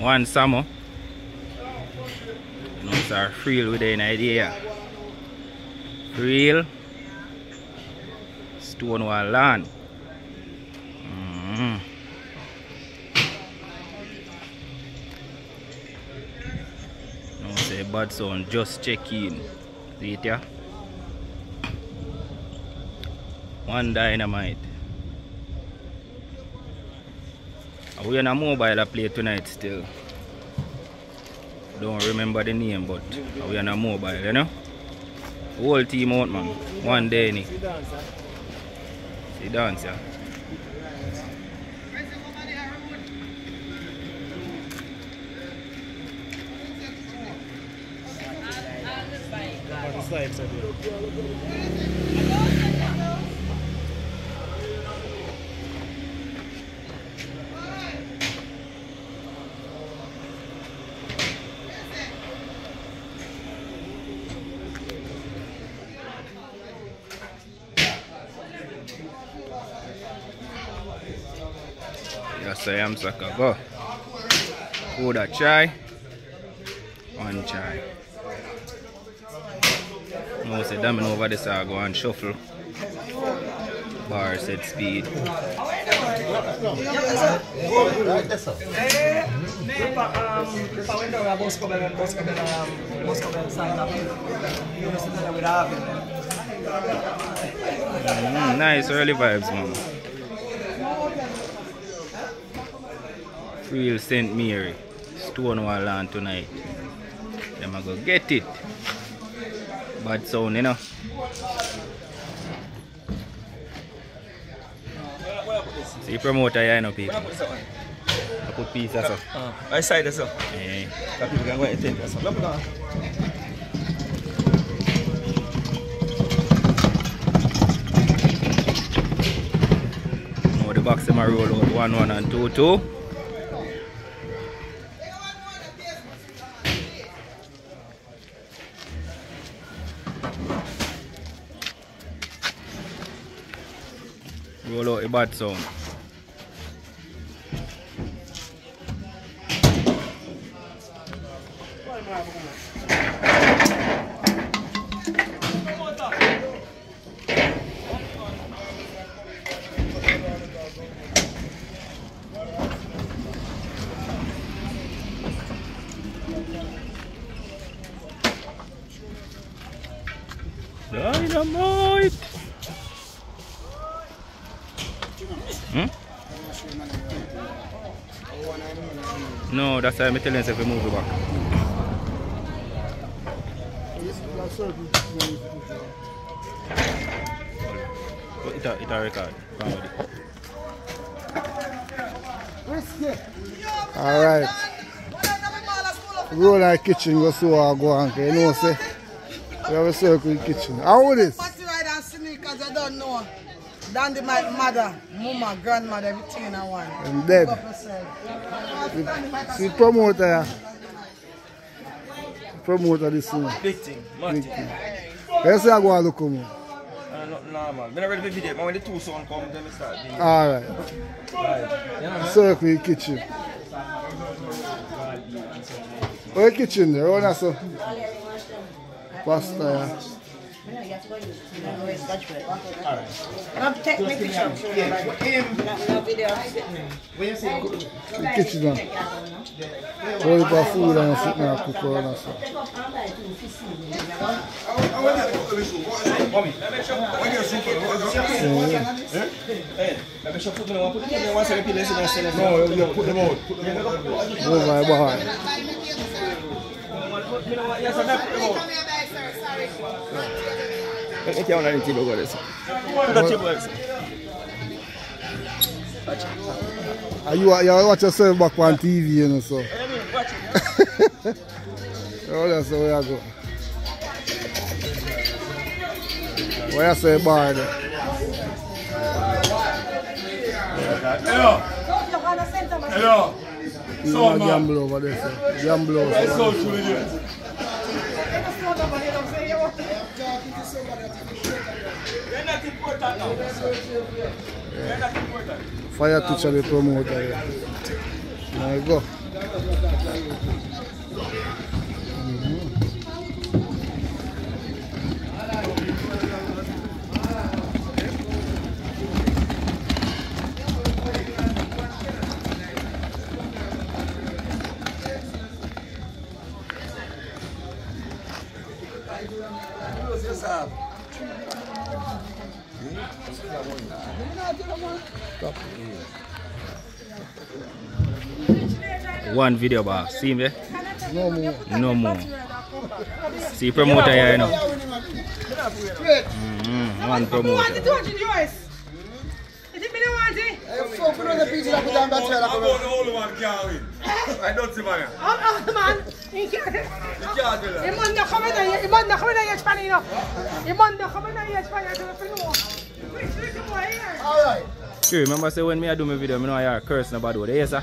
One summer. You know, it's our frill with an idea. Frill. Stonewall land. Mm. No say bad sound, just check in. Yeah? One dynamite. And We are on a mobile play tonight still. Don't remember the name, but we are on a mobile, you know? Whole team out, man. One day, ni. See dance, yeah. Yes, I am sucker. Go. Pour that chai. One chai. No, say damn over this, I go and shuffle. Bar set speed. Mm, nice early vibes, man. Real St. Mary. Stonewall land tonight. Them a go get it. Bad sound, you know. See promoter here, you know, people. I put pizza, so. I side this up. Eh. That people can go and take this up. Look at. Now the box them a roll out one one and two two. Roll out the bad sound. That's uh, why I'm telling you if move oh, it back. But it it a record. Alright. Roll our kitchen go so I go on, you know say. We have a circle kitchen. How old is? Dandy my mother, mama, grandmother, everything in one. I'm dead. Yourself. See promoter yeah. Promoter this one. Big thing. Mad thing. Say I go and look come. Uh, no, nah, man. When I ready for video, when the two son come, then we start. Alright. Right. Circle kitchen. Where kitchen there? Oh, that's a pasta. Yeah. Take me picture. No video. The kitchen one. All the food and sit there and cook all that stuff. hey, let me show put me on, put me on one second, please, and send it. No, you put them out. Put them out. Over my bar. Yes, I'm not put them out. Let me tell you anything about this. Put that table like this. Are you, you watch yourself back on TV, you know, so. Hey, me, watch it. Oh, that's where I go. Where you say bar there? Hello. Hello. You So, want man. gamble over there, sir. Gamble over Let's go there. Fai a tutti aí, vai go. One video bar. See there? No more. No more. See promoter here, you know. Mm, one Who want promoter. to touch in yours? You think me don't want it? I'm going the only one win. I don't see man. Oh, oh, man. Can't. You can't that. must not come in here. He must not come in here, Spanish, you must not come in here, Spanish, you know. Which little boy here? Sure, remember say when me I do my video, me know I about what yes sir.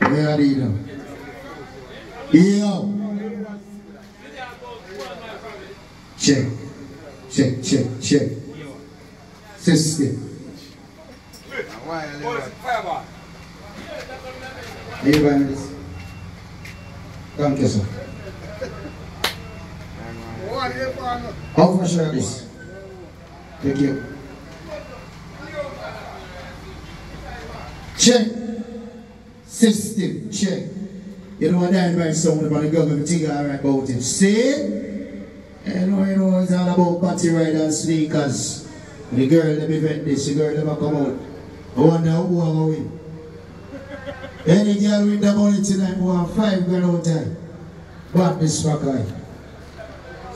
Where are you now? Yo. Check. Check, check, check. System. Anybody this? Thank you, sir. How much are this? Thank you. Check. System. Check. You know what that sound upon the gun everything alright about it. See? You know, you know, it's all about party riders, and sneakers. The girl let me vet this, the girl never come out. I wonder who are going win. Any girl with the money tonight, we have five grand out time. What this fuck I?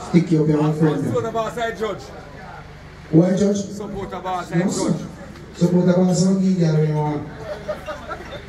Stick you up your friend. Support about side judge. Why, Judge? Support about side No, judge. Support of the girl you want. Me and the boy, we want